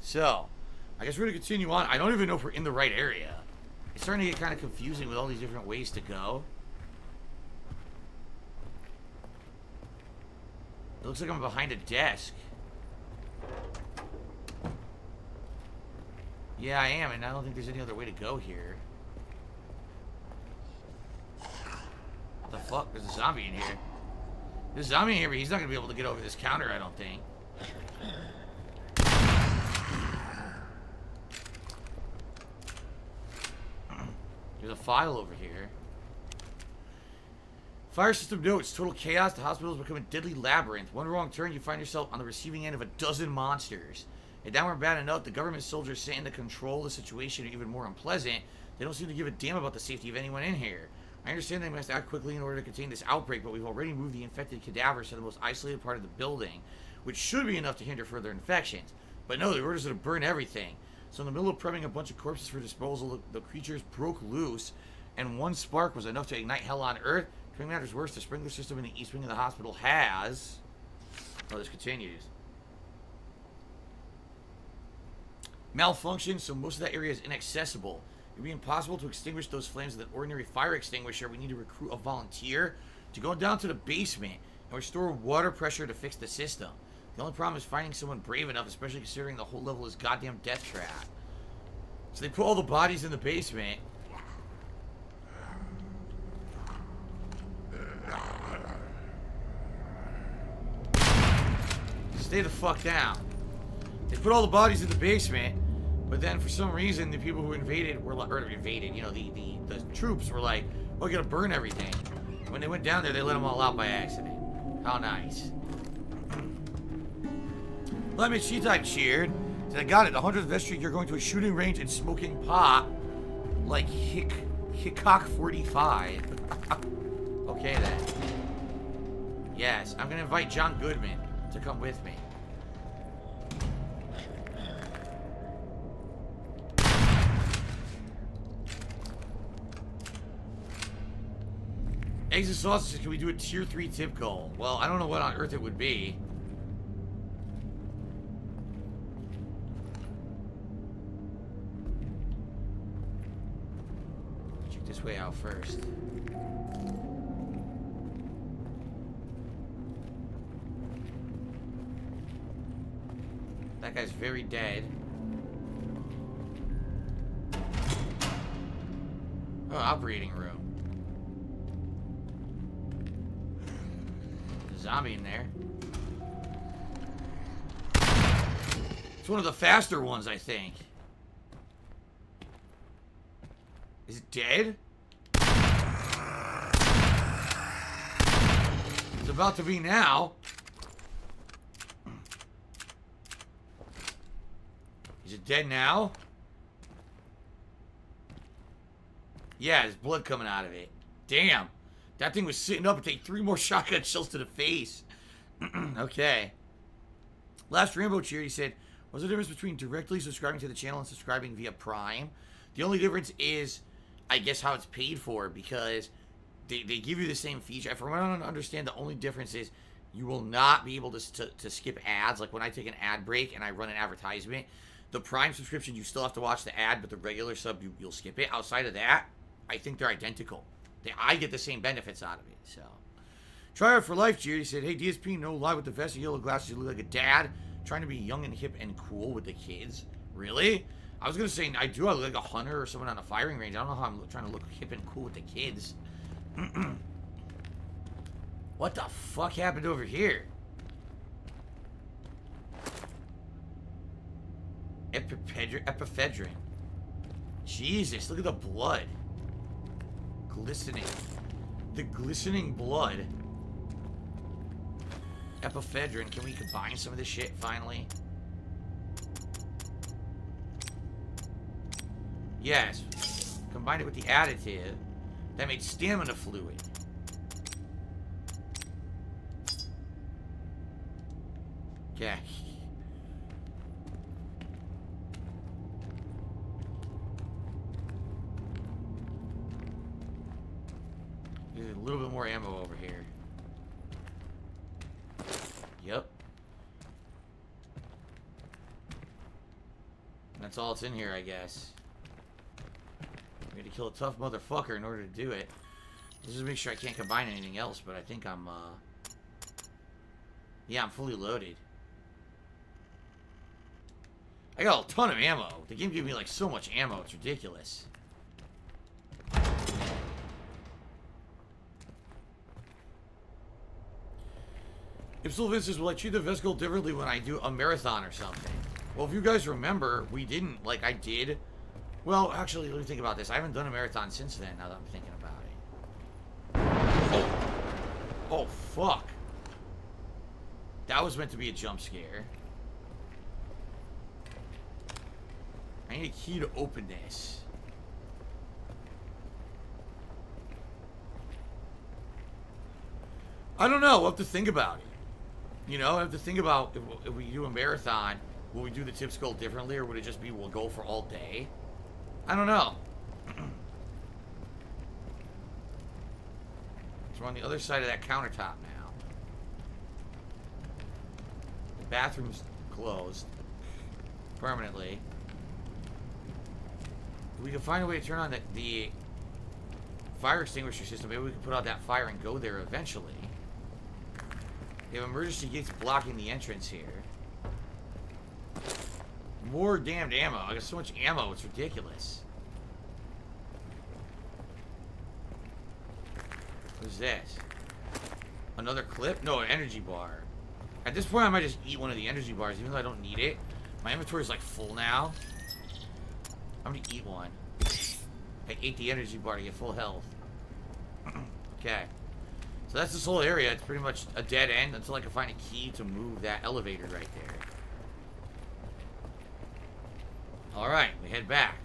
So, I guess we're going to continue on. I don't even know if we're in the right area. It's starting to get kind of confusing with all these different ways to go. It looks like I'm behind a desk. Yeah, I am, and I don't think there's any other way to go here. What the fuck? There's a zombie in here. There's a zombie in here, but he's not gonna be able to get over this counter, I don't think. There's a file over here. Fire system notes, total chaos, the hospital is becoming a deadly labyrinth. One wrong turn, you find yourself on the receiving end of a dozen monsters. If that weren't bad enough, the government soldiers sent in to control the situation are even more unpleasant. They don't seem to give a damn about the safety of anyone in here. I understand they must act quickly in order to contain this outbreak, but we've already moved the infected cadavers to the most isolated part of the building, which should be enough to hinder further infections. But no, the orders are to burn everything. So in the middle of prepping a bunch of corpses for disposal, the, the creatures broke loose, and one spark was enough to ignite hell on Earth. To make matters worse, the sprinkler system in the east wing of the hospital has... Oh, this continues. Malfunction, so most of that area is inaccessible. It would be impossible to extinguish those flames with an ordinary fire extinguisher. We need to recruit a volunteer to go down to the basement and restore water pressure to fix the system. The only problem is finding someone brave enough, especially considering the whole level is goddamn death trap. So they put all the bodies in the basement. Stay the fuck down. They put all the bodies in the basement, but then for some reason the people who invaded were like, or invaded, you know, the, the, the troops were like, oh, we're gonna burn everything. When they went down there, they let them all out by accident. How nice. Let me see type cheered. I got it. The 100th Vestry, you're going to a shooting range and smoking pot. Like Hick, Hickok 45. okay then. Yes, I'm gonna invite John Goodman to come with me. Eggs and sausages, can we do a tier 3 tip goal? Well, I don't know what on earth it would be. Check way out first. That guy's very dead. Oh, operating room. Zombie in there. It's one of the faster ones, I think. Is it dead? It's about to be now. Is it dead now? Yeah, there's blood coming out of it. Damn. That thing was sitting up and take three more shotgun shells to the face. okay. Last Rainbow Cheer, he said, What's the difference between directly subscribing to the channel and subscribing via Prime? The only difference is, I guess, how it's paid for because they, they give you the same feature. From what I don't understand, the only difference is you will not be able to, to, to skip ads. Like when I take an ad break and I run an advertisement, the Prime subscription, you still have to watch the ad, but the regular sub, you, you'll skip it. Outside of that, I think they're identical. They, I get the same benefits out of it, so. Try it for life, Jerry said, Hey, DSP, no lie with the vest and yellow glasses. You look like a dad trying to be young and hip and cool with the kids. Really? I was going to say, I do. I look like a hunter or someone on a firing range. I don't know how I'm trying to look hip and cool with the kids. What the fuck happened over here? Epipedri epiphedrine. Jesus, look at the blood. Glistening. The glistening blood. Epiphedrine. Can we combine some of this shit finally? Yes. Combine it with the additive. That made stamina fluid. Yeah. There's a little bit more ammo over here. Yep. That's all it's in here, I guess. To kill a tough motherfucker in order to do it. Just to make sure I can't combine anything else, but I think I'm, uh... Yeah, I'm fully loaded. I got a ton of ammo. The game gave me, like, so much ammo. It's ridiculous. If says, will I treat the Vesicle differently when I do a marathon or something? Well, if you guys remember, we didn't. Like, I did. Well, actually, let me think about this. I haven't done a marathon since then, now that I'm thinking about it. Oh. Oh, fuck. That was meant to be a jump scare. I need a key to open this. I don't know. We'll have to think about it. You know, I have to think about if, we do a marathon, will we do the tip skull differently, or would it just be we'll go for all day? I don't know. so we're on the other side of that countertop now. The bathroom's closed permanently. If We can find a way to turn on the, the fire extinguisher system. Maybe we can put out that fire and go there eventually. We have emergency gates blocking the entrance here. More damned ammo. I got so much ammo, it's ridiculous. What is this? Another clip? No, an energy bar. At this point, I might just eat one of the energy bars, even though I don't need it. My inventory is like full now. I'm gonna eat one. I ate the energy bar to get full health. okay. So that's this whole area. It's pretty much a dead end until I can find a key to move that elevator right there. Alright, we head back.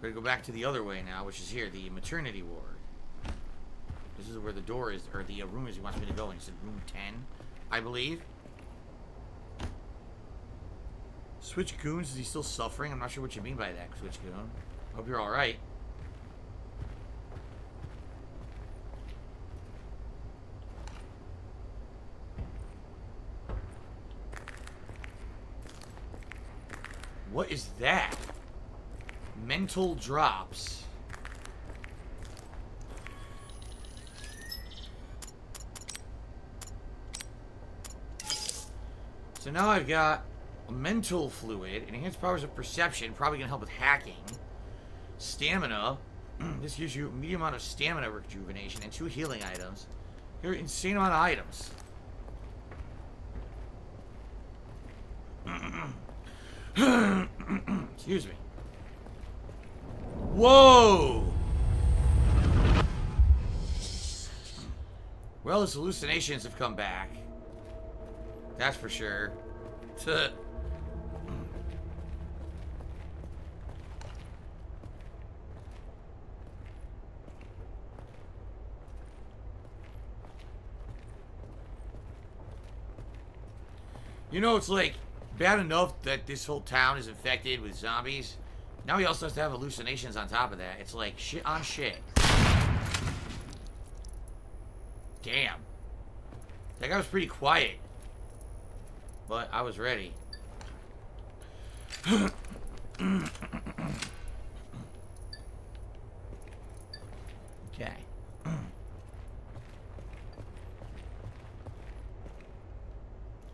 We're gonna go back to the other way now, which is here, the maternity ward. This is where the door is, or the uh, room is he wants me to go in. He said room 10, I believe. Switch Goons, is he still suffering? I'm not sure what you mean by that, Switch Goon. Hope you're alright. What is that? Mental drops. So now I've got mental fluid, enhanced powers of perception, probably gonna help with hacking. Stamina, this gives you a medium amount of stamina rejuvenation and two healing items. Here, insane amount of items. Excuse me. Whoa! Well, his hallucinations have come back. That's for sure. You know, it's like bad enough that this whole town is infected with zombies. Now he also has to have hallucinations on top of that. It's like shit on shit. Damn. That guy was pretty quiet. But I was ready. okay.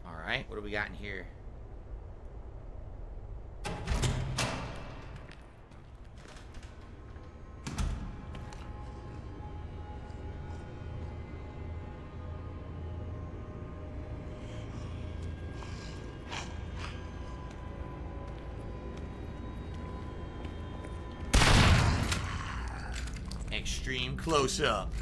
Alright, what do we got in here? Extreme close-up.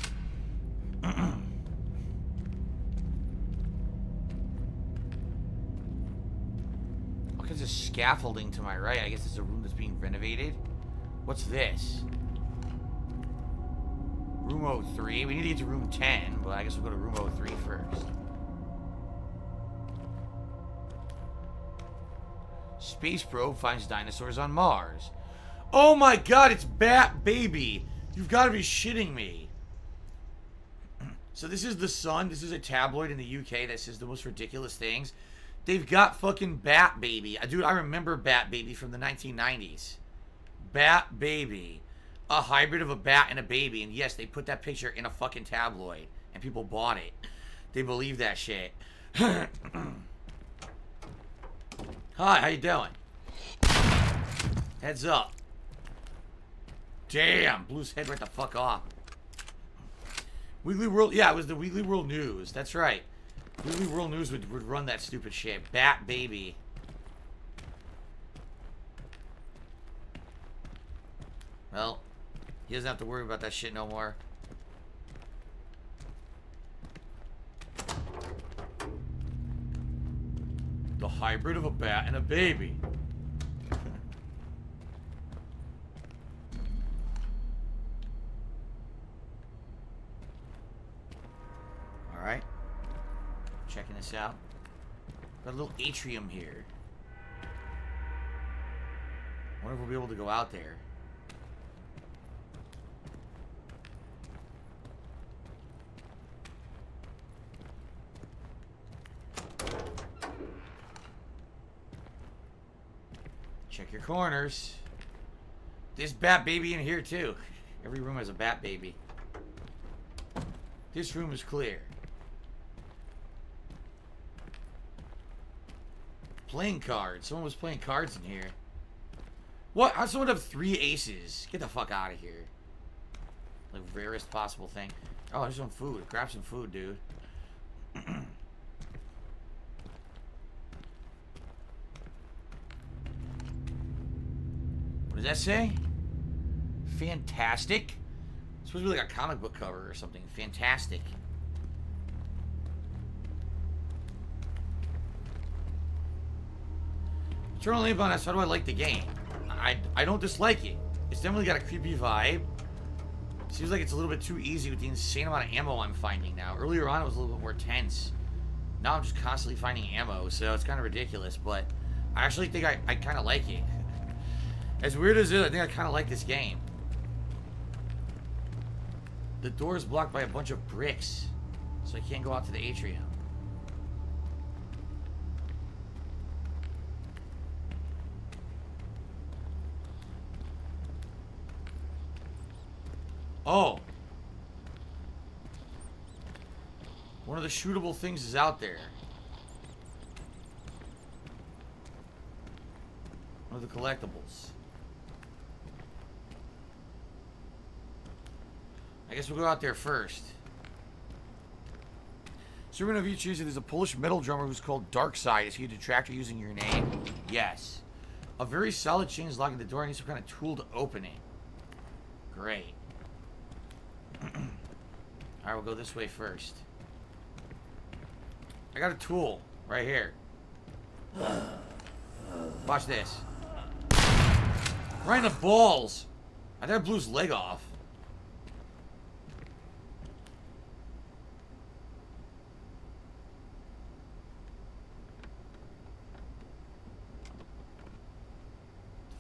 There's a scaffolding to my right. I guess it's a room that's being renovated. What's this? Room 03. We need to get to room 10, but I guess we'll go to room 03 first. Space probe finds dinosaurs on Mars. Oh my god, it's Bat Baby. You've got to be shitting me. So this is the Sun. This is a tabloid in the UK that says the most ridiculous things. They've got fucking Bat Baby. Uh, dude, I remember Bat Baby from the 1990s. Bat Baby. A hybrid of a bat and a baby. And yes, they put that picture in a fucking tabloid. And people bought it. They believe that shit. Hi, how you doing? Heads up. Damn, blew his head right the fuck off. Weekly World, yeah, it was the Weekly World News. That's right. Weekly World News would, would run that stupid shit. Bat Baby. Well, he doesn't have to worry about that shit no more. The hybrid of a bat and a baby. Alright. Checking this out. Got a little atrium here. wonder if we'll be able to go out there. Check your corners. This bat baby in here too. Every room has a bat baby. This room is clear. Playing cards. Someone was playing cards in here. What? How someone have three aces? Get the fuck out of here. Like rarest possible thing. Oh, there's some food. Grab some food, dude. what does that say? Fantastic? It's supposed to be like a comic book cover or something. Fantastic. Name on us, how do I like the game? I, I don't dislike it. It's definitely got a creepy vibe. Seems like it's a little bit too easy with the insane amount of ammo I'm finding now. Earlier on, it was a little bit more tense. Now I'm just constantly finding ammo, so it's kind of ridiculous, but I actually think I, I kind of like it. As weird as it is, I think I kind of like this game. The door is blocked by a bunch of bricks, so I can't go out to the atrium. Oh. One of the shootable things is out there. One of the collectibles. I guess we'll go out there first. Servant of each user, there's a Polish metal drummer who's called Darkside. Is he a detractor using your name? Yes. A very solid chain is locking the door. I need some kind of tool to open it. Great. Alright, we'll go this way first. I got a tool right here. Watch this. Right in the balls. I think I blew his leg off.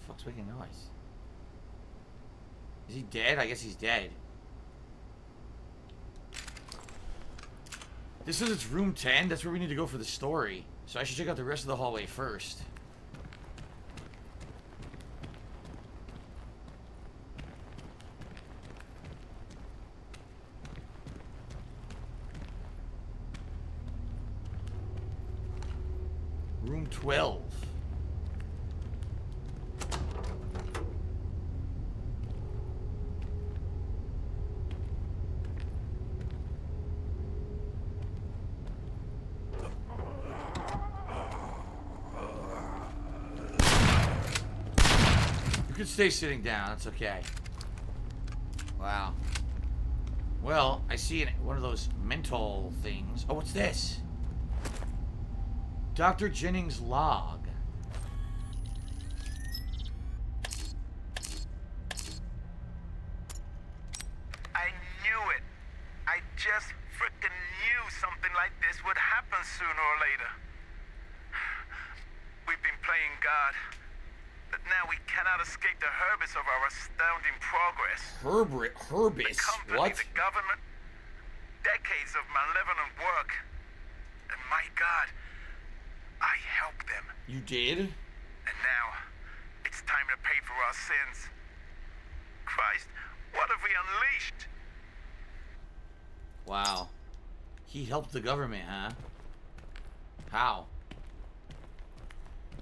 the fuck's making noise? Is he dead? I guess he's dead. This is its room 10. That's where we need to go for the story. So I should check out the rest of the hallway first. Room 12. You can stay sitting down. That's okay. Wow. Well, I see one of those mental things. Oh, what's this? Dr. Jennings' log. I knew it. I just frickin' knew something like this would happen sooner or later. We've been playing God, but now we cannot escape the herbis of our astounding progress. Herbert, The Herbis. company, What? the government, decades of malevolent work. And my God, I helped them. You did? And now, it's time to pay for our sins. Christ, what have we unleashed? Wow. He helped the government, huh? How?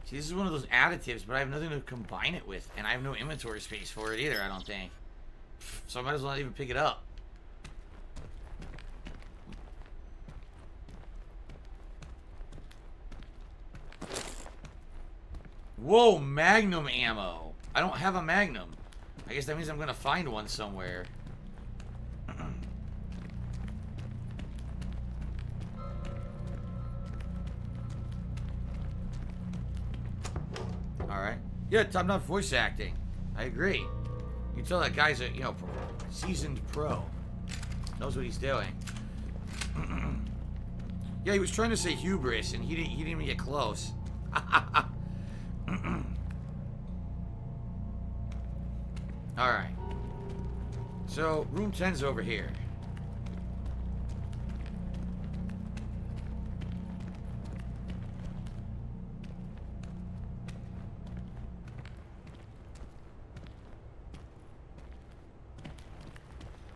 See, this is one of those additives, but I have nothing to combine it with, and I have no inventory space for it either, I don't think. So I might as well not even pick it up. Whoa, magnum ammo. I don't have a magnum. I guess that means I'm gonna find one somewhere. Alright. Yeah, I'm not voice acting. I agree. You can tell that guy's a, you know, seasoned pro. Knows what he's doing. yeah, he was trying to say hubris, and he didn't, he didn't even get close. room 10's over here.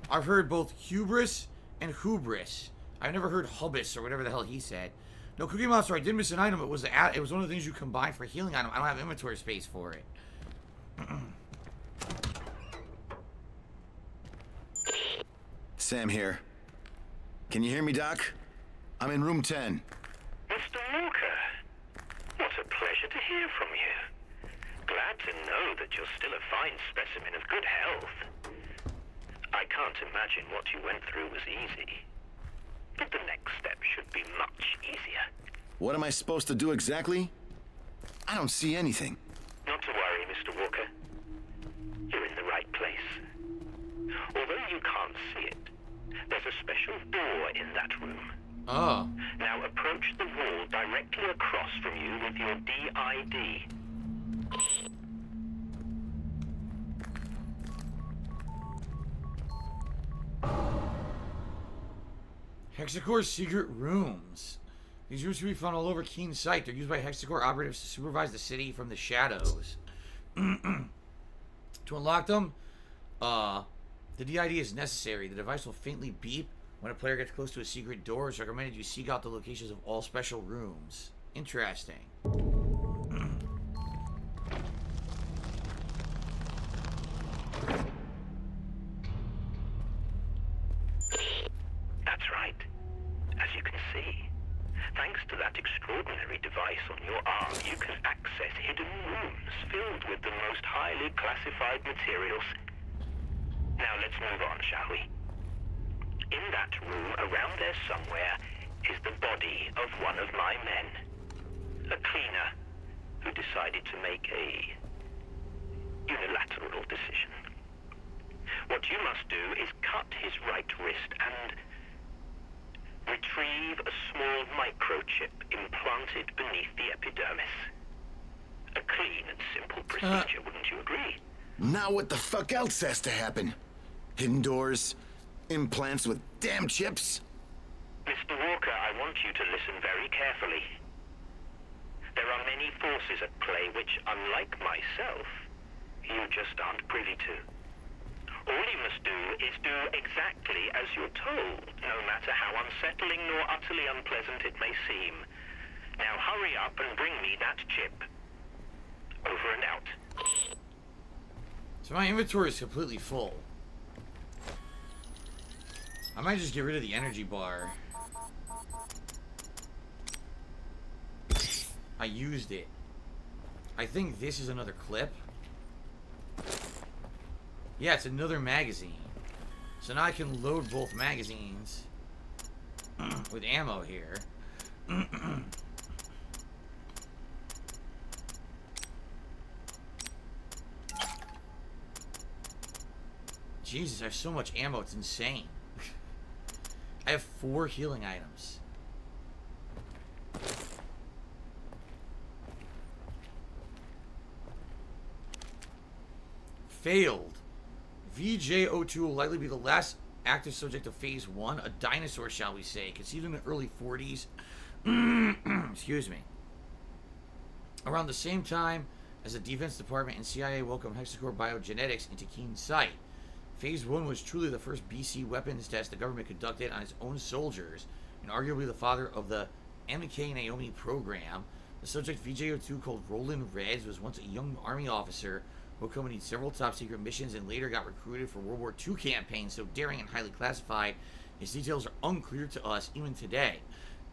I've heard both hubris and hubris. I've never heard hubris or whatever the hell he said. No, Cookie Monster, I did miss an item. It was the, it was one of the things you combine for healing item. I don't have inventory space for it. Sam here. Can you hear me, Doc? I'm in room 10. Mr. Walker, what a pleasure to hear from you. Glad to know that you're still a fine specimen of good health. I can't imagine what you went through was easy. But the next step should be much easier. What am I supposed to do exactly? I don't see anything. Not to worry, Mr. Walker. You're in the right place. Although you can't see it, there's a special door in that room. Oh. Now approach the wall directly across from you with your DID. Hexacore secret rooms. These rooms can be found all over Keen Sight. They're used by Hexacore operatives to supervise the city from the shadows. to unlock them, uh, the DID is necessary. The device will faintly beep when a player gets close to a secret door. It's recommended you seek out the locations of all special rooms. Interesting. That's right. As you can see, thanks to that extraordinary device on your arm, you can access hidden rooms filled with the most highly classified materials. Now let's move on, shall we? In that room, around there somewhere, is the body of one of my men. A cleaner who decided to make a unilateral decision. What you must do is cut his right wrist and retrieve a small microchip implanted beneath the epidermis. A clean and simple procedure, wouldn't you agree? Now what the fuck else has to happen? Hidden doors? Implants with damn chips? Mr. Walker, I want you to listen very carefully. There are many forces at play which, unlike myself, you just aren't privy to. All you must do is do exactly as you're told, no matter how unsettling nor utterly unpleasant it may seem. Now hurry up and bring me that chip. Over and out. So my inventory is completely full. I might just get rid of the energy bar. I used it. I think this is another clip. Yeah, it's another magazine. So now I can load both magazines with ammo here. Jesus, I have so much ammo, it's insane. I have four healing items. Failed. VJ02 will likely be the last active subject of Phase 1, a dinosaur, shall we say, conceived in the early 40s. Excuse me. Around the same time as the Defense Department and CIA welcomed Hexacore Biogenetics into keen sight. Phase 1 was truly the first BC weapons test the government conducted on its own soldiers, and arguably the father of the MK Naomi program. The subject VJ02, called Roland Reds, was once a young Army officer who accompanied several top secret missions and later got recruited for World War II campaigns, so daring and highly classified, his details are unclear to us even today.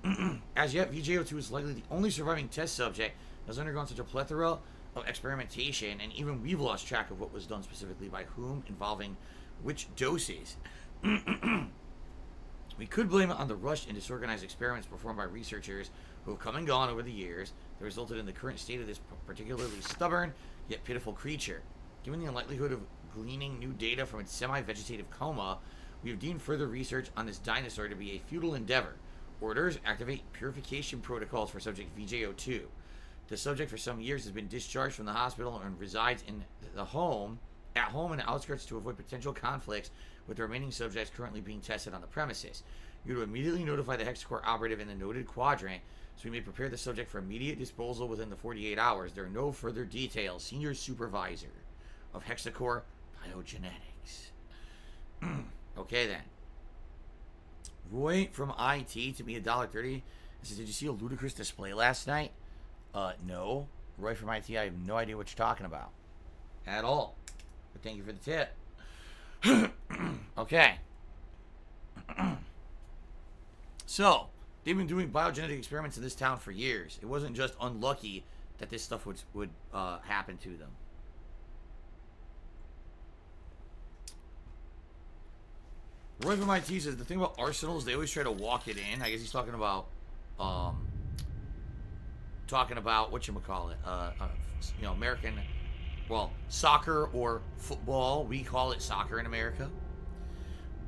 As yet, VJ02 is likely the only surviving test subject that has undergone such a plethora of experimentation, and even we've lost track of what was done specifically by whom, involving which doses. we could blame it on the rushed and disorganized experiments performed by researchers who have come and gone over the years that resulted in the current state of this particularly stubborn yet pitiful creature. Given the unlikelihood of gleaning new data from its semi vegetative coma, we have deemed further research on this dinosaur to be a futile endeavor. Orders activate purification protocols for subject VJ02. The subject for some years has been discharged from the hospital and resides in the home, at home in the outskirts to avoid potential conflicts with the remaining subjects currently being tested on the premises. You to immediately notify the Hexacore operative in the noted quadrant so we may prepare the subject for immediate disposal within the 48 hours. There are no further details. Senior Supervisor of Hexacore Biogenetics. okay then. Roy from IT to me $1.30 says, Did you see a ludicrous display last night? Uh, no. Roy from IT, I have no idea what you're talking about. At all. But thank you for the tip. okay. so, they've been doing biogenetic experiments in this town for years. It wasn't just unlucky that this stuff would, would uh, happen to them. Roy from IT says the thing about arsenals, they always try to walk it in. I guess he's talking about, um, talking about what you call it, uh, uh, you know, American, well, soccer or football. We call it soccer in America.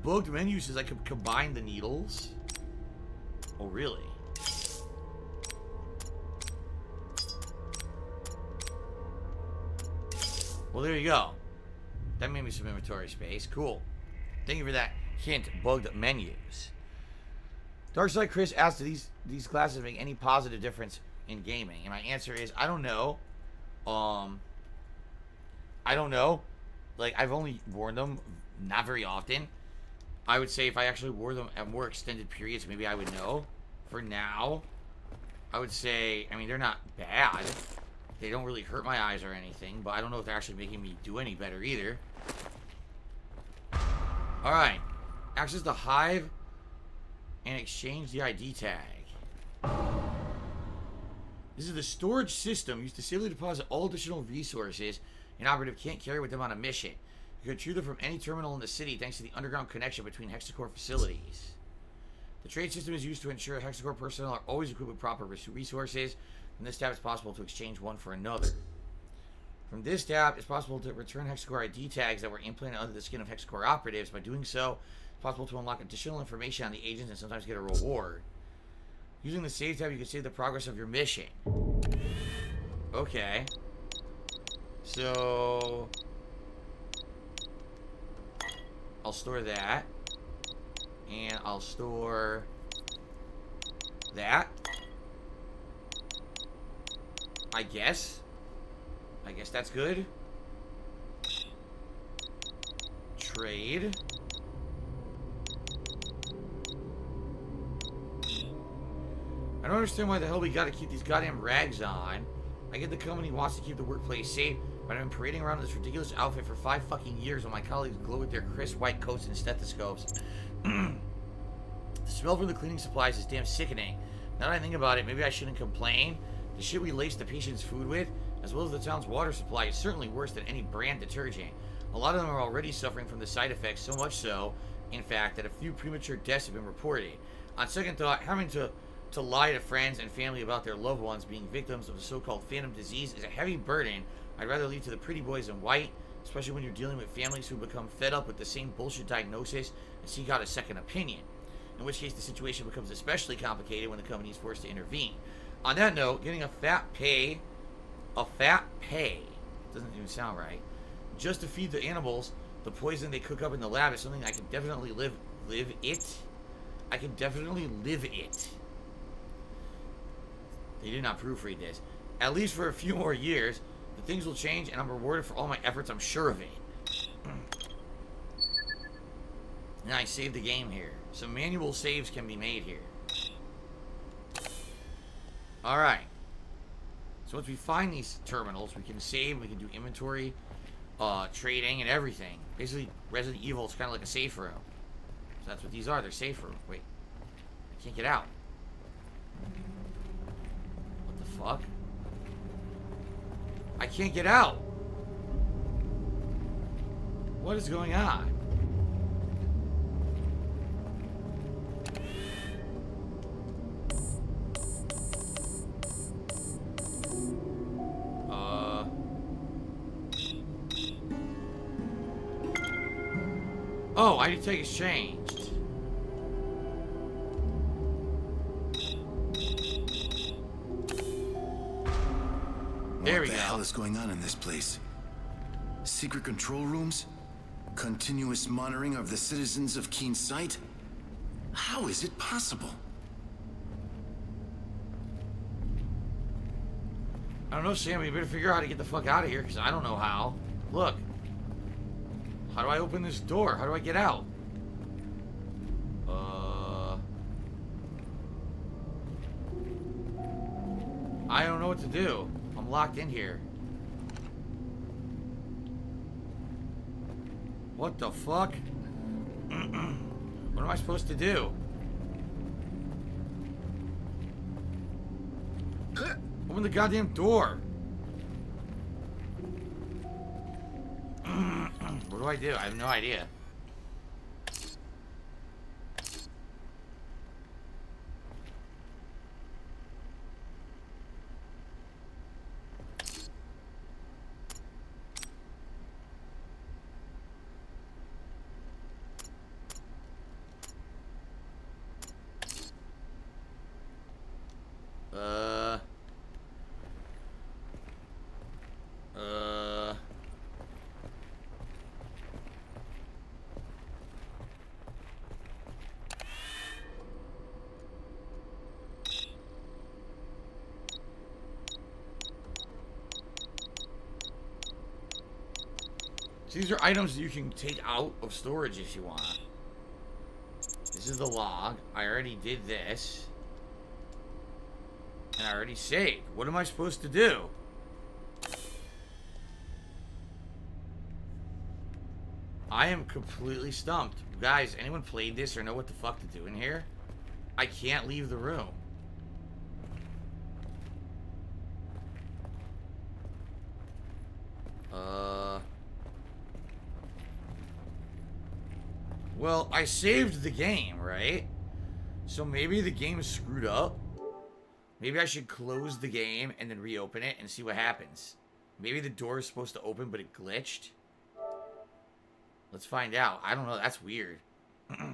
Bugged menu says I could combine the needles. Oh, really? Well, there you go. That made me some inventory space. Cool. Thank you for that hint. Bugged menus. Darkside Chris asked, do these, these classes make any positive difference in gaming? And my answer is, I don't know. Um, I don't know. Like, I've only worn them not very often. I would say if I actually wore them at more extended periods, maybe I would know. For now, I would say, I mean, they're not bad. They don't really hurt my eyes or anything, but I don't know if they're actually making me do any better either. Alright. Access the Hive and exchange the ID tag. This is the storage system used to safely deposit all additional resources an operative can't carry with them on a mission. You can retrieve them from any terminal in the city thanks to the underground connection between Hexacore facilities. The trade system is used to ensure Hexacore personnel are always equipped with proper resources. From this tab, it's possible to exchange one for another. From this tab, it's possible to return Hexacore ID tags that were implanted under the skin of Hexacore operatives. By doing so, it's possible to unlock additional information on the agents and sometimes get a reward. Using the save tab, you can save the progress of your mission. Okay. So, I'll store that. And I'll store that. I guess. I guess that's good. Trade. I don't understand why the hell we gotta keep these goddamn rags on. I get the company wants to keep the workplace safe, but I've been parading around in this ridiculous outfit for five fucking years while my colleagues glow with their crisp white coats and stethoscopes. the smell from the cleaning supplies is damn sickening. Now that I think about it, maybe I shouldn't complain. The shit we lace the patient's food with, as well as the town's water supply, is certainly worse than any brand detergent. A lot of them are already suffering from the side effects, so much so, in fact, that a few premature deaths have been reported. On second thought, having to to lie to friends and family about their loved ones being victims of a so-called phantom disease is a heavy burden I'd rather leave to the pretty boys in white, especially when you're dealing with families who become fed up with the same bullshit diagnosis and seek out a second opinion. In which case, the situation becomes especially complicated when the company is forced to intervene. On that note, getting a fat pay, a fat pay, doesn't even sound right, just to feed the animals The poison they cook up in the lab is something I can definitely live live it. I can definitely live it. They did not proofread this. At least for a few more years, the things will change and I'm rewarded for all my efforts, I'm sure of it. and I saved the game here. Some manual saves can be made here. Alright. So once we find these terminals, we can save, we can do inventory, uh, trading, and everything. Basically, Resident Evil is kind of like a safe room. So that's what these are. They're safe room. Wait. I can't get out. Fuck? I can't get out. What is going on? Uh. Oh, I need to take a There is going on in this place? Secret control rooms? Continuous monitoring of the citizens of Keen Sight? How is it possible? I don't know, Sam. You better figure out how to get the fuck out of here, because I don't know how. Look. How do I open this door? How do I get out? Uh... I don't know what to do. I'm locked in here. What the fuck? what am I supposed to do? Open the goddamn door. what do I do? I have no idea. Uh. Uh. These are items you can take out of storage if you want. This is the log. I already did this. And I already saved. What am I supposed to do? I am completely stumped. Guys, anyone played this or know what the fuck to do in here? I can't leave the room. Uh... Well, I saved the game, right? So maybe the game screwed up. Maybe I should close the game and then reopen it and see what happens. Maybe the door is supposed to open, but it glitched. Let's find out. I don't know. That's weird. yeah.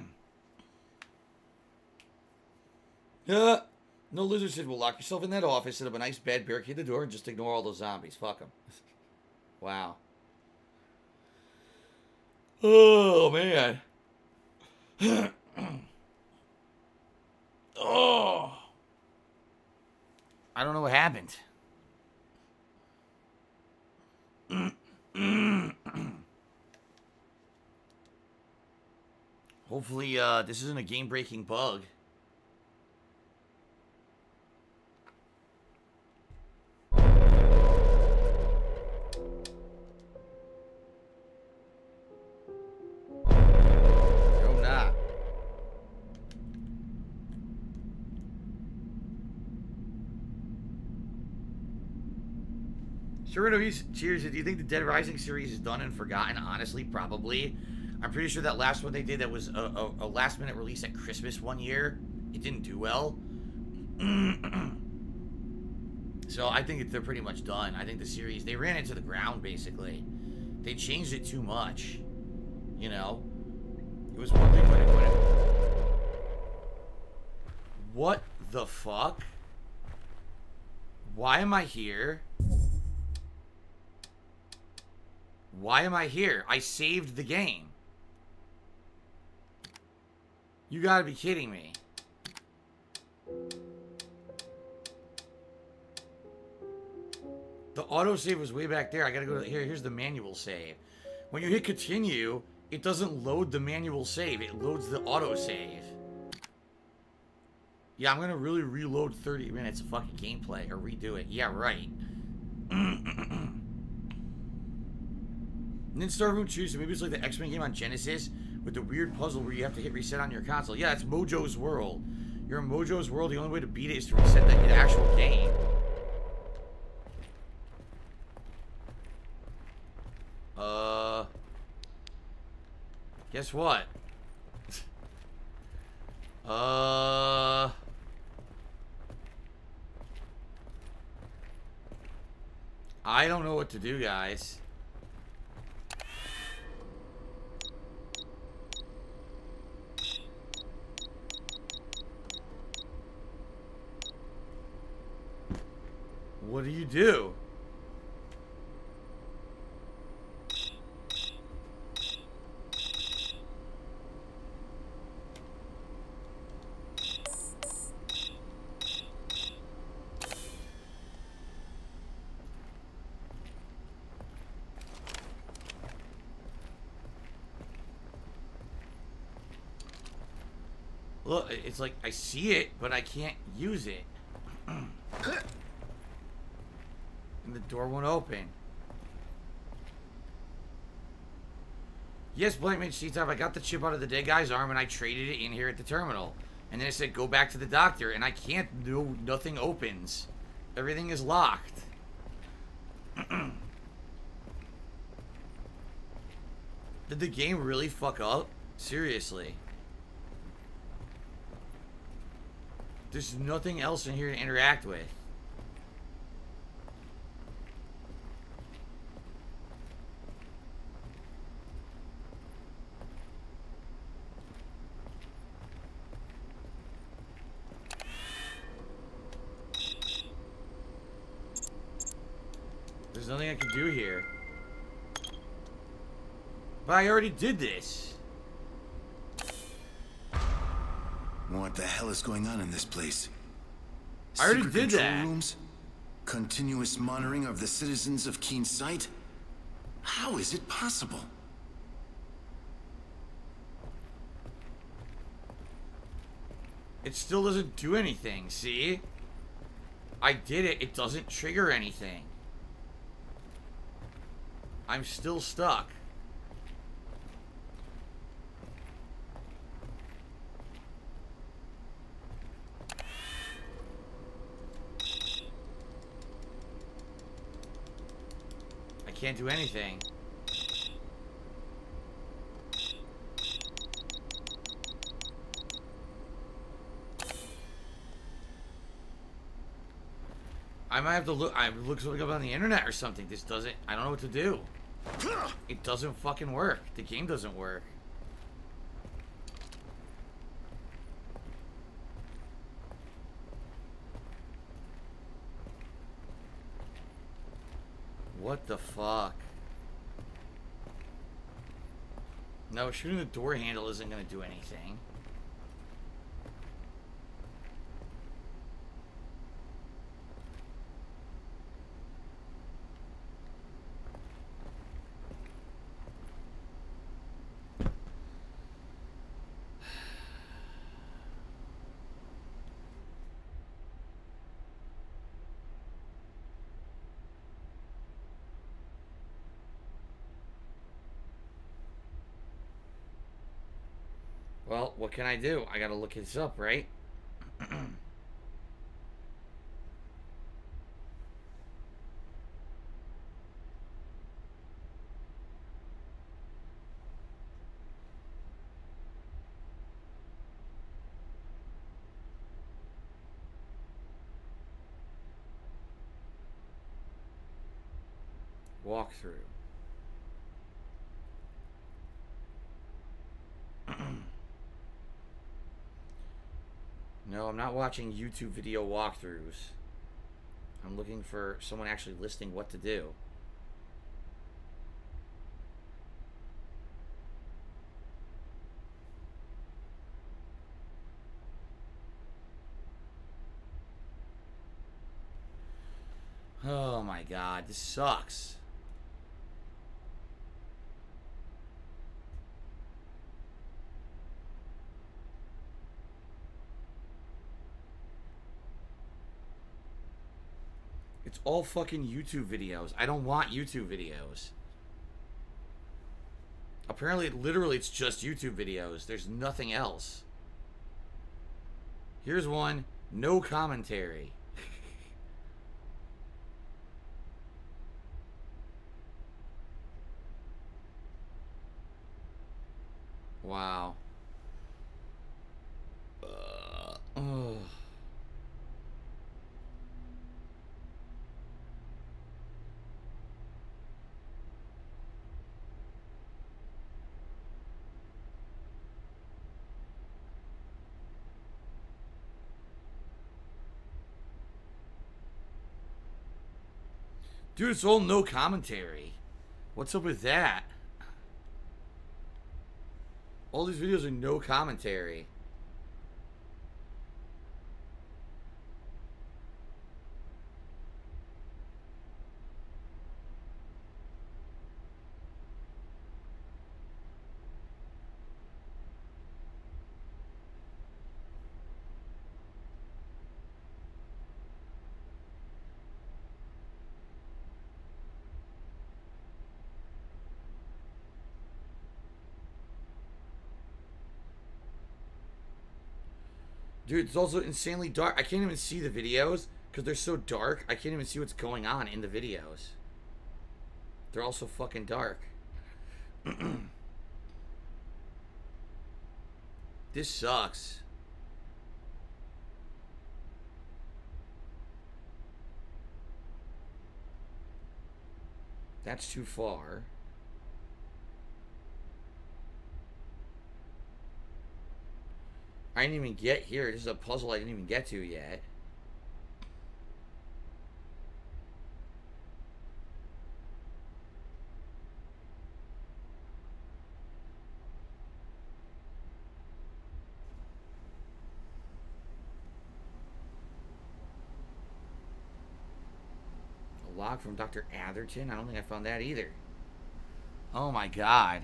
Uh, no lizard said, well, lock yourself in that office, set up a nice bed, barricade the door, and just ignore all those zombies. Fuck them. wow. Oh, man. Oh. I don't know what happened. Hopefully, uh, this isn't a game-breaking bug. Sure, no, he's cheers. Do you think the Dead Rising series is done and forgotten? Honestly, probably. I'm pretty sure that last one they did that was a, a, a last minute release at Christmas one year. It didn't do well. so I think they're pretty much done. I think the series they ran into the ground basically. They changed it too much. You know, it was one thing when it What the fuck? Why am I here? Why am I here? I saved the game. You gotta be kidding me. The autosave was way back there. I gotta go to here. Here's the manual save. When you hit continue, it doesn't load the manual save. It loads the autosave. Yeah, I'm gonna really reload 30 minutes of fucking gameplay or redo it. Yeah, right. and then Star Moon Choose, maybe it's like the X-Men game on Genesis with the weird puzzle where you have to hit reset on your console. Yeah, it's Mojo's World. You're in Mojo's World. The only way to beat it is to reset the actual game. Uh. Guess what? uh. I don't know what to do, guys. What do you do? Look, it's like I see it, but I can't use it. and the door won't open. Yes, Blank Mage Seats I got the chip out of the dead guy's arm and I traded it in here at the terminal. And then it said go back to the doctor and I can't do nothing opens. Everything is locked. Did the game really fuck up? Seriously. There's nothing else in here to interact with. There's nothing I can do here. But I already did this. What the hell is going on in this place? I already Secret did control that. Rooms? Continuous monitoring of the citizens of Keen Sight? How is it possible? It still doesn't do anything, see? I did it, it doesn't trigger anything. I'm still stuck. I can't do anything. I might have to look. I look something up on the internet or something. This doesn't. I don't know what to do. It doesn't fucking work. The game doesn't work. What the fuck? No, shooting the door handle isn't gonna do anything. Well, what can I do? I gotta look this up, right? I'm not watching YouTube video walkthroughs. I'm looking for someone actually listing what to do. Oh my god, this sucks. All fucking YouTube videos. I don't want YouTube videos. Apparently, literally, it's just YouTube videos. There's nothing else. Here's one. No commentary. wow. Uh, ugh. Dude, it's all no commentary. What's up with that? All these videos are no commentary. Dude, it's also insanely dark. I can't even see the videos because they're so dark. I can't even see what's going on in the videos. They're all so fucking dark. this sucks. That's too far. I didn't even get here. This is a puzzle I didn't even get to yet. A log from Dr. Atherton? I don't think I found that either. Oh my god.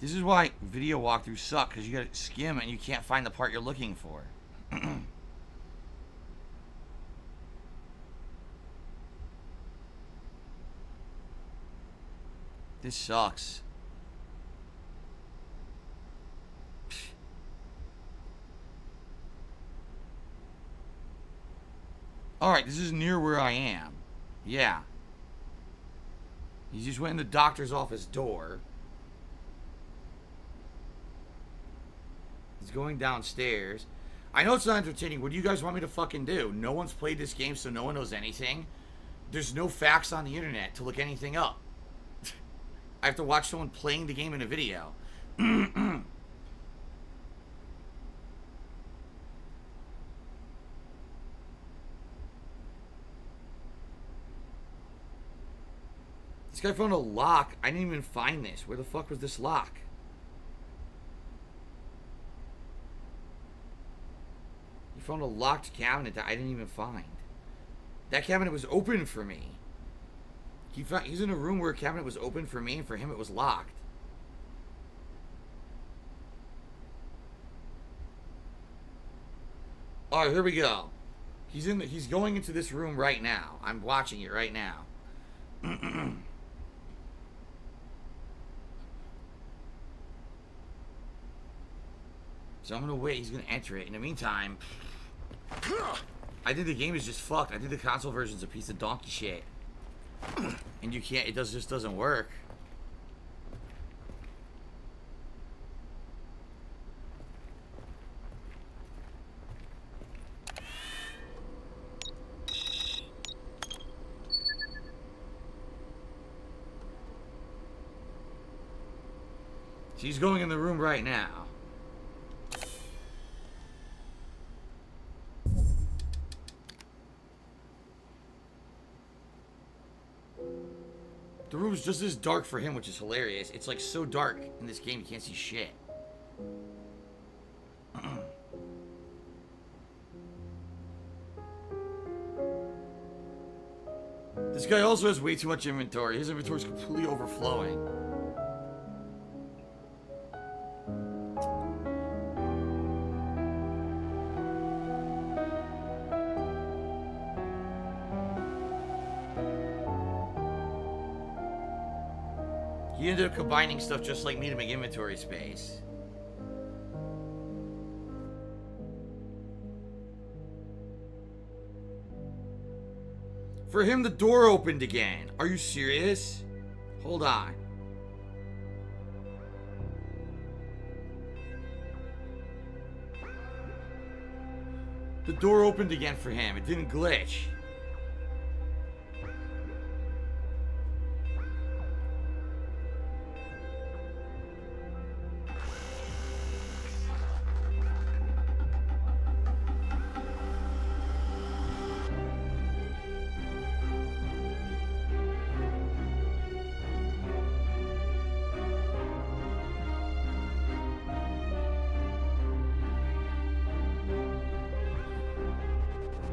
This is why video walkthroughs suck, because you gotta skim and you can't find the part you're looking for. this sucks. Alright, this is near where I am. Yeah. He just went in the doctor's office door. He's going downstairs. I know it's not entertaining. What do you guys want me to fucking do? No one's played this game, so no one knows anything. There's no facts on the internet to look anything up. I have to watch someone playing the game in a video. this guy found a lock. I didn't even find this. Where the fuck was this lock? Found a locked cabinet that I didn't even find. That cabinet was open for me. He found he's in a room where a cabinet was open for me, and for him it was locked. All right, here we go. He's in. The, he's going into this room right now. I'm watching it right now. so I'm gonna wait. He's gonna enter it. In the meantime, I think the game is just fucked. I think the console version's a piece of donkey shit. And you can't. It does just doesn't work. She's going in the room right now. The room's just as dark for him, which is hilarious. It's like so dark in this game, you can't see shit. this guy also has way too much inventory. His inventory is completely overflowing. Combining stuff just like me to make inventory space. For him, the door opened again. Are you serious? Hold on. The door opened again for him. It didn't glitch.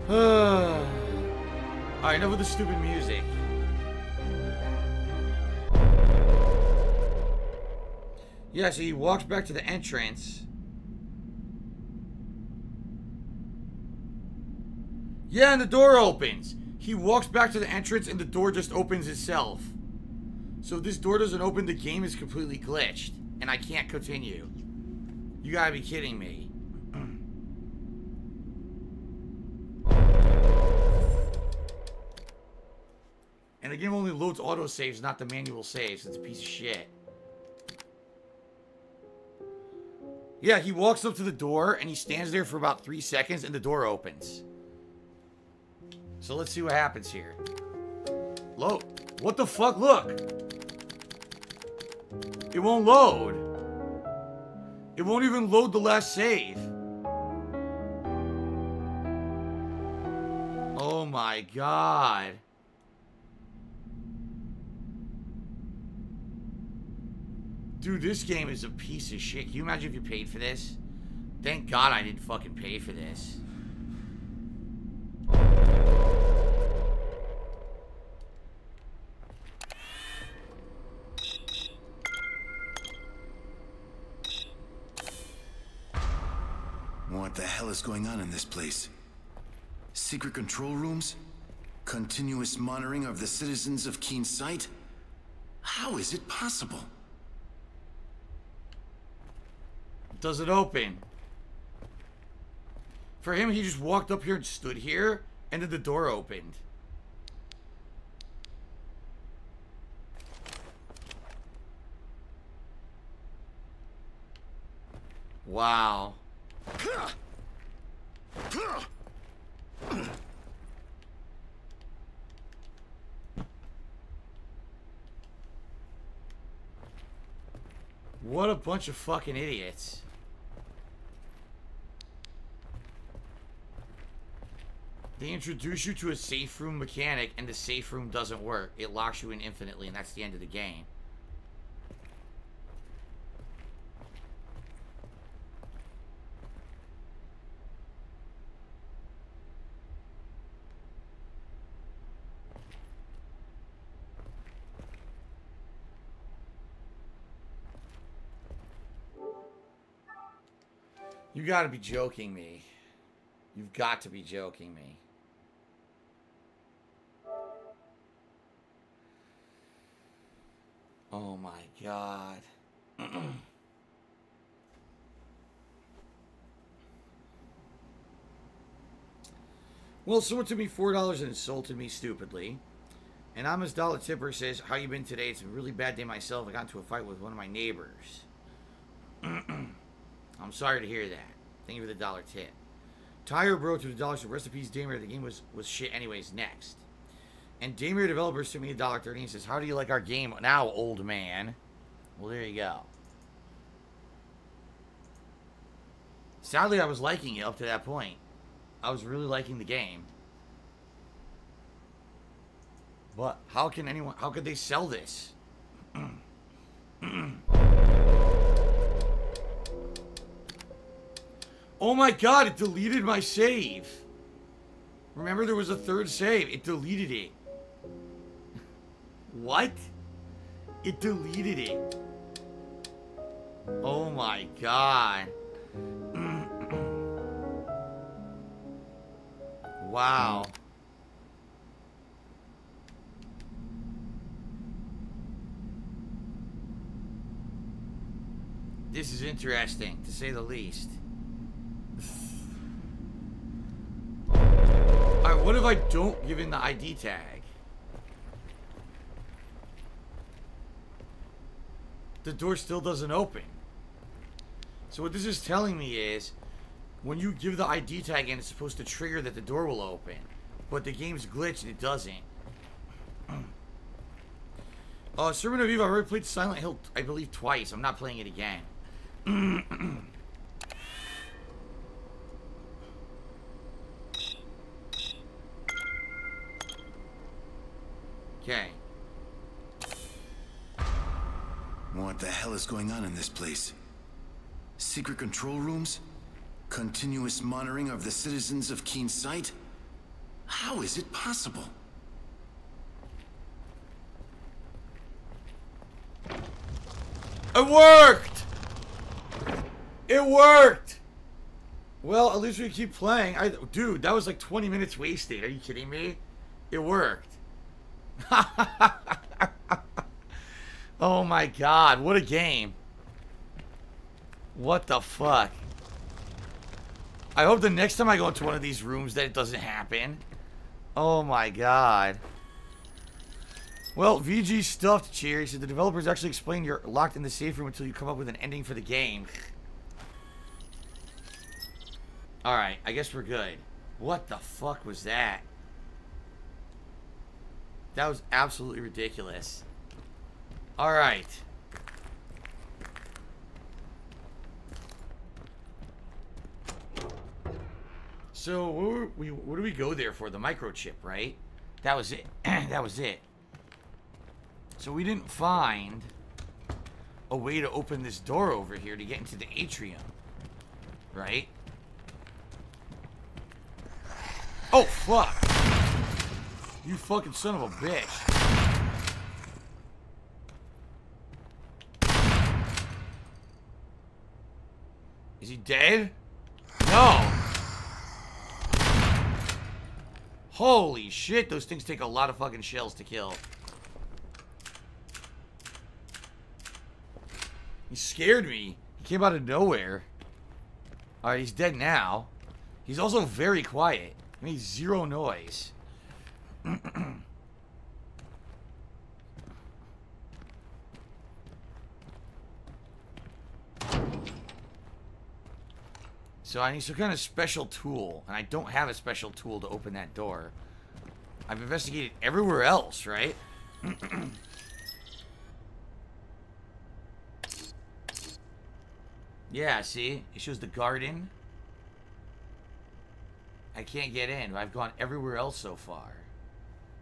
Alright, enough with the stupid music. Yeah, so he walks back to the entrance. Yeah, and the door opens. He walks back to the entrance and the door just opens itself. So if this door doesn't open, the game is completely glitched. And I can't continue. You gotta be kidding me. The game only loads auto saves, not the manual saves. It's a piece of shit. Yeah, he walks up to the door and he stands there for about three seconds and the door opens. So let's see what happens here. Load. What the fuck? Look. It won't load. It won't even load the last save. Oh my god. Dude, this game is a piece of shit. Can you imagine if you paid for this? Thank God I didn't fucking pay for this. What the hell is going on in this place? Secret control rooms? Continuous monitoring of the citizens of Keen Sight? How is it possible? Does it open? For him, he just walked up here and stood here, and then the door opened. Wow. What a bunch of fucking idiots. They introduce you to a safe room mechanic, and the safe room doesn't work. It locks you in infinitely, and that's the end of the game. You gotta be joking me. You've got to be joking me. Oh my god. well, someone took me $4 and insulted me stupidly. And I'm his dollar tipper says, How you been today? It's a really bad day myself. I got into a fight with one of my neighbors. I'm sorry to hear that. Thank you for the dollar tip. Tire Bro to the dollar so recipes Daymare. The game was, was shit anyways. Next. And Daymare Developers sent me a dollar thirty and says, How do you like our game now, old man? Well, there you go. Sadly, I was liking it up to that point. I was really liking the game. But how can anyone, how could they sell this? oh my god, it deleted my save. Remember there was a third save. It deleted it. What? It deleted it. Oh my god. wow. This is interesting, to say the least. Alright, what if I don't give in the ID tag? The door still doesn't open. So what this is telling me is, when you give the ID tag in, it's supposed to trigger that the door will open. But the game's glitched and it doesn't. Uh, Servant of Eve, I already played Silent Hill, I believe, twice. I'm not playing it again. okay. What the hell is going on in this place? Secret control rooms? Continuous monitoring of the citizens of Keen Sight? How is it possible? It worked! It worked! Well, at least we keep playing. I, dude, that was like 20 minutes wasted. Are you kidding me? It worked. oh my god, what a game. What the fuck? I hope the next time I go into one of these rooms that it doesn't happen. Oh my god. Well, VG stuffed cheer. He said the developers actually explained you're locked in the safe room until you come up with an ending for the game. Alright, I guess we're good. What the fuck was that? That was absolutely ridiculous. Alright. So, we, what do we go there for? The microchip, right? That was it. that was it. So we didn't find a way to open this door over here to get into the atrium. Right? Oh, fuck. You fucking son of a bitch. Dead? No. Holy shit, those things take a lot of fucking shells to kill. He scared me. He came out of nowhere. Alright, he's dead now. He's also very quiet. He makes zero noise. so I need some kind of special tool. And I don't have a special tool to open that door. I've investigated everywhere else, right? Yeah, see? It shows the garden. I can't get in. I've gone everywhere else so far.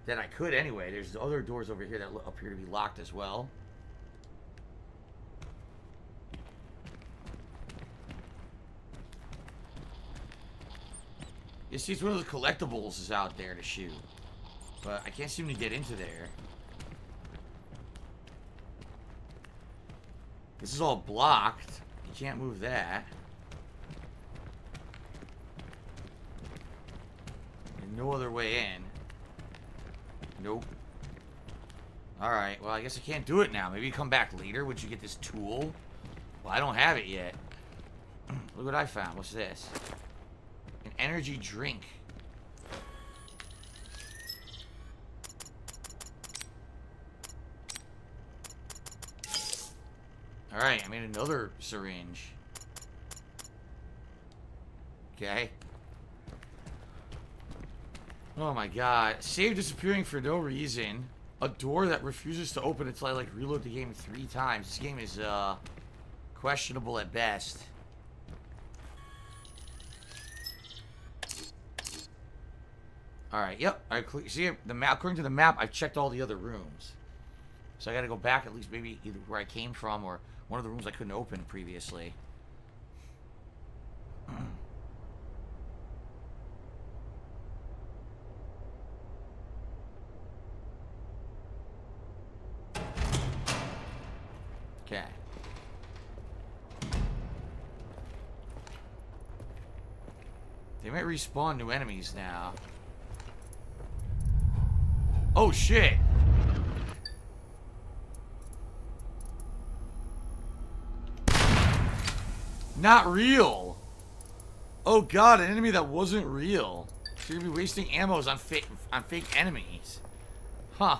That I could anyway. There's other doors over here that appear to be locked as well. It's one of the collectibles is out there to shoot. But I can't seem to get into there. This is all blocked. You can't move that. And no other way in. Nope. Alright, well, I guess I can't do it now. Maybe come back later once you get this tool. Well, I don't have it yet. Look what I found. What's this? Energy drink. Alright, I made another syringe. Okay. Oh my god. Save disappearing for no reason. A door that refuses to open until I like reload the game three times. This game is uh questionable at best. All right. Yep. I see the map. According to the map, I've checked all the other rooms, so I got to go back at least maybe either where I came from or one of the rooms I couldn't open previously. okay. They might respawn new enemies now. Oh shit! Not real! Oh god, an enemy that wasn't real. So you're gonna be wasting ammos on fake on fake enemies. Huh.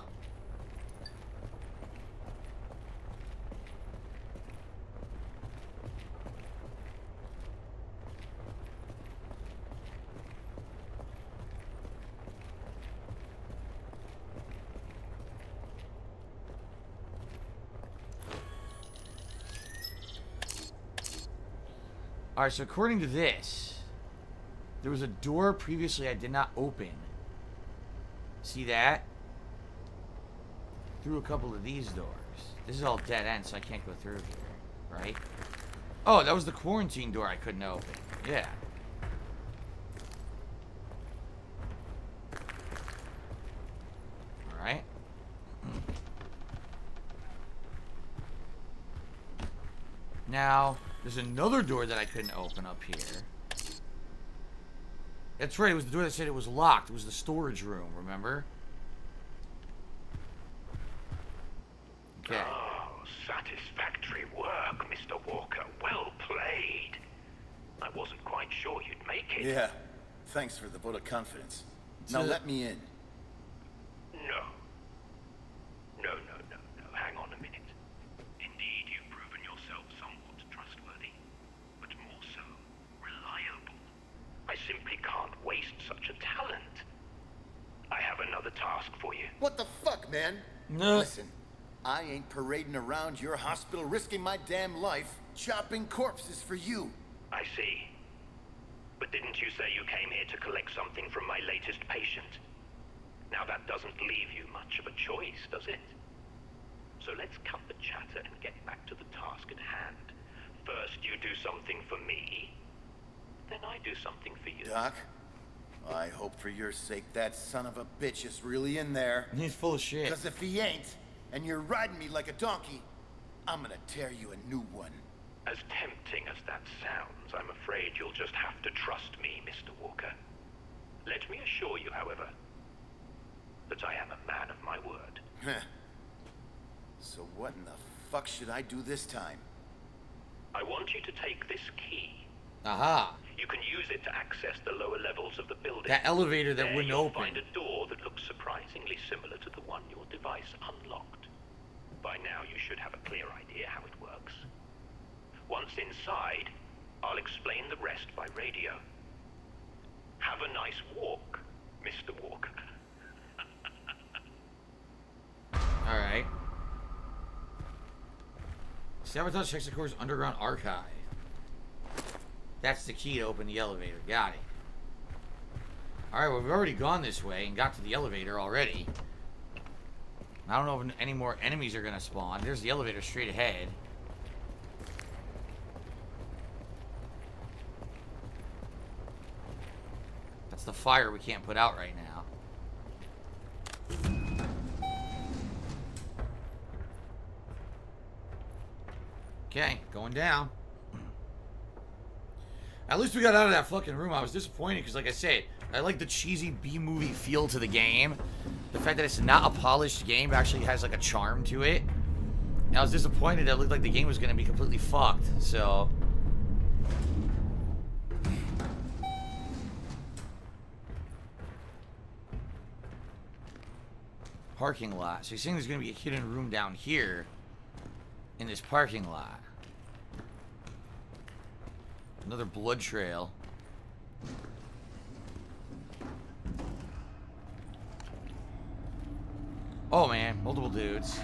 Alright, so according to this, there was a door previously I did not open. See that? Through a couple of these doors. This is all dead end, so I can't go through here, right? Oh, that was the quarantine door I couldn't open. Yeah. Alright. Now, there's another door that I couldn't open up here. That's right, it was the door that said it was locked. It was the storage room, remember? Okay. Oh, satisfactory work, Mr. Walker. Well played. I wasn't quite sure you'd make it. Yeah. Thanks for the vote of confidence. Now let me in. No. No, no, no, no. Hang on a minute. Indeed, you've proven yourself somewhat trustworthy, but more so, reliable. I simply can't waste such a talent. I have another task for you. What the fuck, man? No. Listen, I ain't parading around your hospital risking my damn life chopping corpses for you. I see. But didn't you say you came here to collect something from my latest patient? Now that doesn't leave you much of a choice, does it? So let's cut the chatter and get back to the task at hand. First you do something for me, then I do something for you. Doc, I hope for your sake that son of a bitch is really in there. He's full of shit. Because if he ain't, and you're riding me like a donkey, I'm gonna tear you a new one. As tempting as that sounds, I'm afraid you'll just have to trust me, Mr. Walker. Let me assure you, however, that I am a man of my word. Heh. so what in the fuck should I do this time? I want you to take this key. Aha. You can use it to access the lower levels of the building. That elevator that There wouldn't you'll open. find a door that looks surprisingly similar to the one your device unlocked. By now, you should have a clear idea how it works. Once inside, I'll explain the rest by radio. Have a nice walk, Mr. Walker. Alright. Sabotage checks the core's underground archive. That's the key to open the elevator. Got it. Alright, well, we've already gone this way and got to the elevator already. I don't know if any more enemies are going to spawn. There's the elevator straight ahead. That's the fire we can't put out right now. Okay, going down. At least we got out of that fucking room. I was disappointed because, like I said, I like the cheesy B-movie feel to the game. The fact that it's not a polished game actually has like a charm to it. And I was disappointed that it looked like the game was going to be completely fucked. So, parking lot. So you're saying there's going to be a hidden room down here in this parking lot. Another blood trail. Oh man, multiple dudes.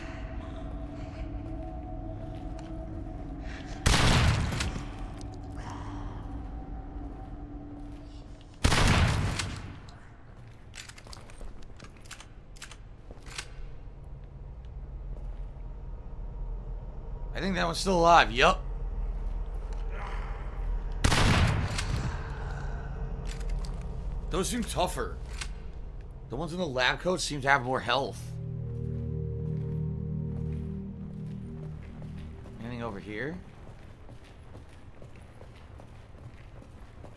I think that one's still alive. Yup. Those seem tougher. The ones in the lab coat seem to have more health. Anything over here?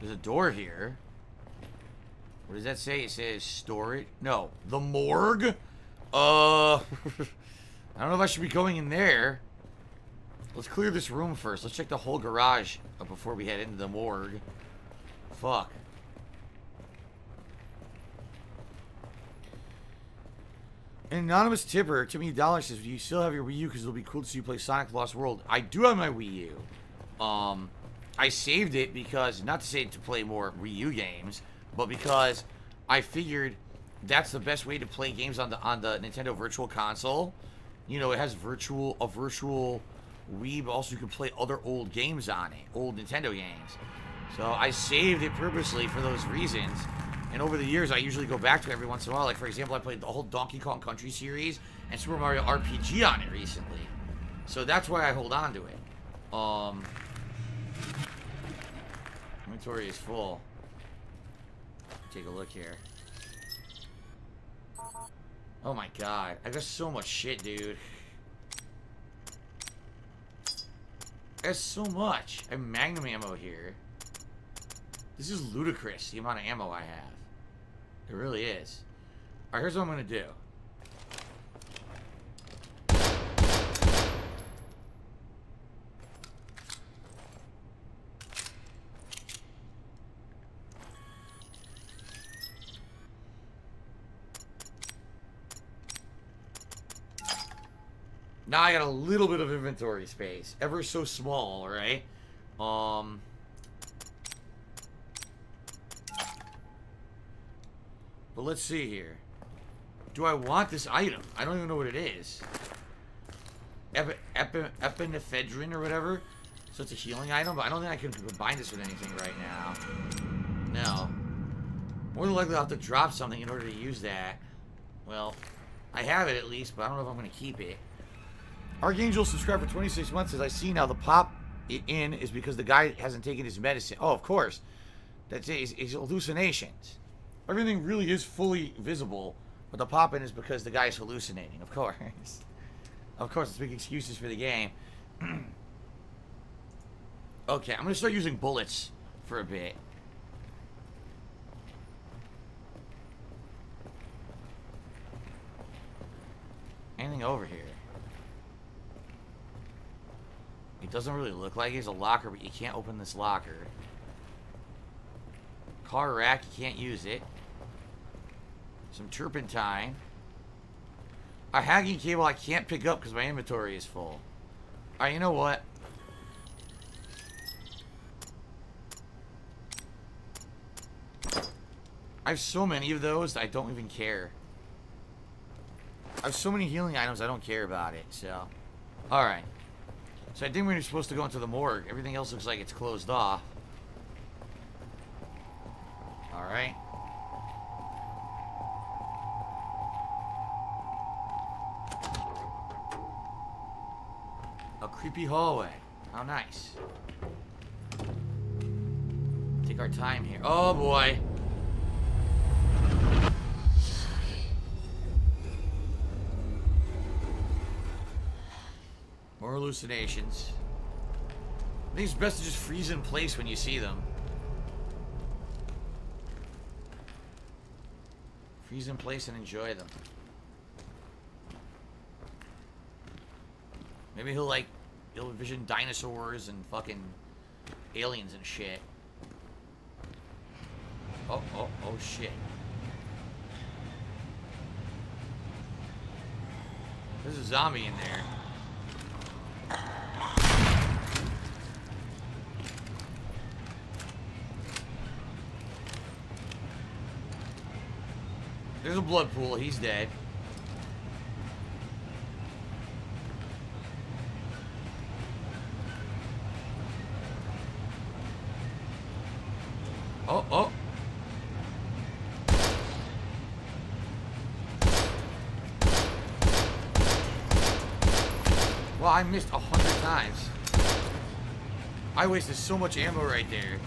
There's a door here. What does that say? It says storage. No, the morgue. Uh, I don't know if I should be going in there. Let's clear this room first. Let's check the whole garage before we head into the morgue. Fuck. An anonymous tipper, Timmy Dollar says, "Do you still have your Wii U? Because it'll be cool to see you play Sonic: Lost World." I do have my Wii U. Um, I saved it because not to say to play more Wii U games, but because I figured that's the best way to play games on the on the Nintendo Virtual Console. You know, it has virtual a virtual Wii, but also you can play other old games on it, old Nintendo games. So I saved it purposely for those reasons. And over the years, I usually go back to it every once in a while. Like, for example, I played the whole Donkey Kong Country series and Super Mario RPG on it recently. So that's why I hold on to it. Um, inventory is full. Take a look here. Oh my god. I got so much shit, dude. There's so much. I have magnum ammo here. This is ludicrous, the amount of ammo I have. It really is. Alright, here's what I'm gonna do. Now I got a little bit of inventory space. Ever so small, right? Um... But let's see here. Do I want this item? I don't even know what it is. Epi, epi, epinephrine or whatever. So it's a healing item, but I don't think I can combine this with anything right now. No. More than likely I'll have to drop something in order to use that. Well, I have it at least, but I don't know if I'm going to keep it. Archangel subscribed for 26 months. As I see now, the pop in is because the guy hasn't taken his medicine. Oh, of course. That's his, his hallucinations. Everything really is fully visible, but the pop in is because the guy's hallucinating, of course. of course, it's big excuses for the game. okay, I'm going to start using bullets for a bit. Anything over here? It doesn't really look like it's a locker, but you can't open this locker. Car rack, you can't use it. Some turpentine. A hacking cable I can't pick up because my inventory is full. Alright, you know what? I have so many of those I don't even care. I have so many healing items I don't care about it, so. Alright. So I think we're supposed to go into the morgue. Everything else looks like it's closed off. Alright. A creepy hallway. How nice. Take our time here. Oh boy. More hallucinations. I think it's best to just freeze in place when you see them. Freeze in place and enjoy them. Maybe he'll like, he'll envision dinosaurs and fucking aliens and shit. Oh, oh, oh shit. There's a zombie in there. There's a blood pool. He's dead. Oh, oh. Well, I missed a hundred times. I wasted so much ammo right there.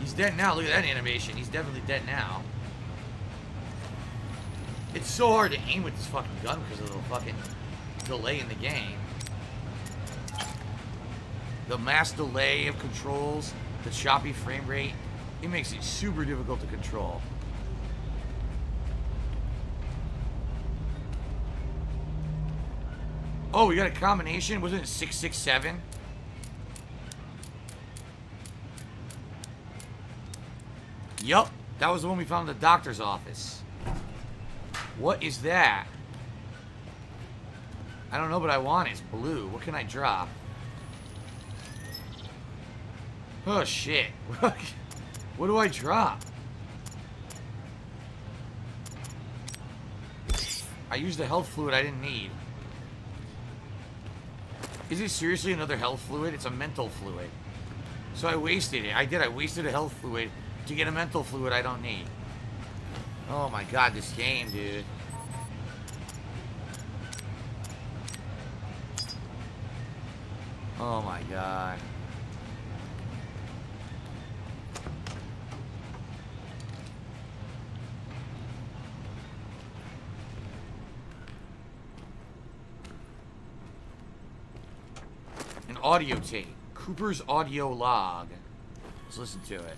He's dead now. Look at that animation. He's definitely dead now. It's so hard to aim with this fucking gun because of the fucking delay in the game. The mass delay of controls, the choppy frame rate, It makes it super difficult to control. Oh, we got a combination? Wasn't it 667? Yup, that was the one we found in the doctor's office. What is that? I don't know, but I want it. It's blue. What can I drop? Oh, shit. what do I drop? I used the health fluid I didn't need. Is it seriously another health fluid? It's a mental fluid. So I wasted it. I did. I wasted a health fluid to get a mental fluid I don't need. Oh my god, this game, dude. Oh my god. An audio tape. Cooper's audio log. Let's listen to it.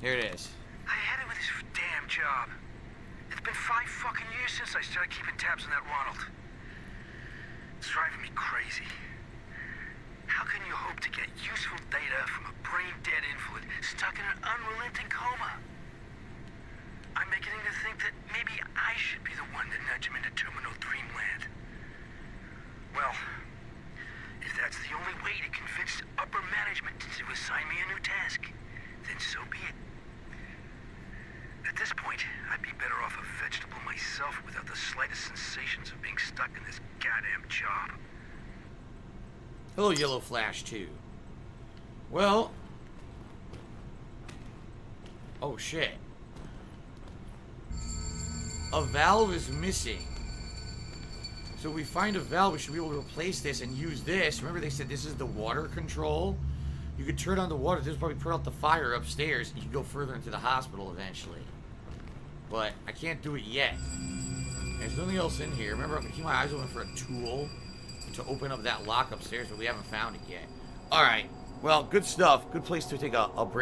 Here it is. I had it with this damn job. It's been five fucking years since I started keeping tabs on that Ronald. It's driving me crazy. How can you hope to get useful data from a brain-dead invalid stuck in an unrelenting coma? I'm beginning to think that maybe I should be the one to nudge him into Terminal Dreamland. Well, if that's the only way to convince upper management to assign me a new task, then so be it. At this point, I'd be better off a vegetable myself without the slightest sensations of being stuck in this goddamn job. Hello, Yellow 2. Well. Oh, shit. A valve is missing. So we find a valve, we should be able to replace this and use this. Remember they said this is the water control? You could turn on the water. This probably put out the fire upstairs. And you can go further into the hospital eventually. But I can't do it yet. There's nothing else in here. Remember, I'm going to keep my eyes open for a tool to open up that lock upstairs, but we haven't found it yet. All right. Well, good stuff. Good place to take a, a break.